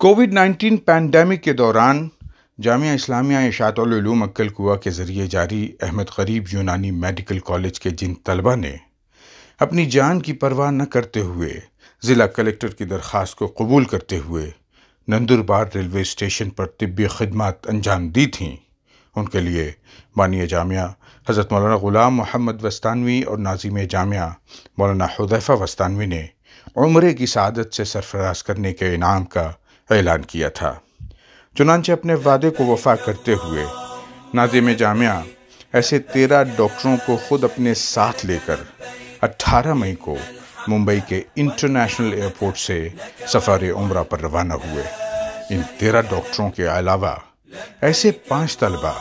Covid 19 pandemic के दौरान जामिया इस्लामिया इशातुलूम अक्ल कुआ के ज़रिए जारी अहमद गरीब यूनानी मेडिकल कॉलेज के जिन तलबा ने अपनी जान की परवाह न करते हुए ज़िला कलेक्टर की दरख्वास्त को कबूल करते हुए नंदुरबार रेलवे स्टेशन पर तबी खदमात अंजाम दी थीं। उनके लिए बानी जामिया, हज़रत मौलाना ग़ुलाम मोहम्मद वस्तानवी और नाजिम जामिया, मौलाना हुदैफ़ा वस्तानवी ने उम्र की सादत से सरफराज करने के इनाम का ऐलान किया था। चुनानचे अपने वादे को वफा करते हुए, नाजिम जामिया ऐसे तेरह डॉक्टरों को खुद अपने साथ लेकर 18 मई को मुंबई के इंटरनेशनल एयरपोर्ट से सफ़र उम्र पर रवाना हुए। इन तेरह डॉक्टरों के अलावा ऐसे पाँच तलबा,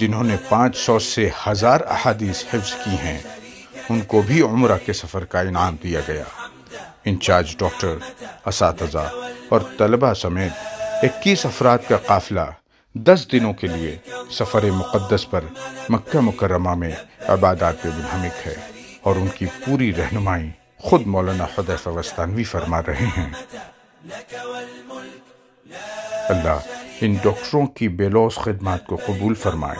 जिन्होंने 500 से हज़ार अहादीस हिफ्ज की हैं, उनको भी उम्र के सफ़र का इनाम दिया गया। इंचार्ज डॉक्टर इस और तलबा समेत 21 अफराद का काफिला 10 दिनों के लिए सफ़र मुक़दस पर मक्का मुकरमा में आबादात मुनहमिक है और उनकी पूरी रहनुमाई खुद मौलाना हदैफ वस्तानवी फरमा रहे हैं। अल्लाह, इन डॉक्टरों की बेलौस खदमात को कबूल फरमाए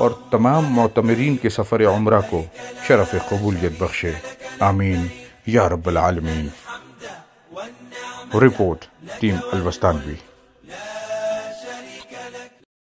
और तमाम मोतमरीन के सफ़र उम्र को शरफ़ कबूलियत बख्शे। आमीन। या रब्बल आलमीन। Report Team Al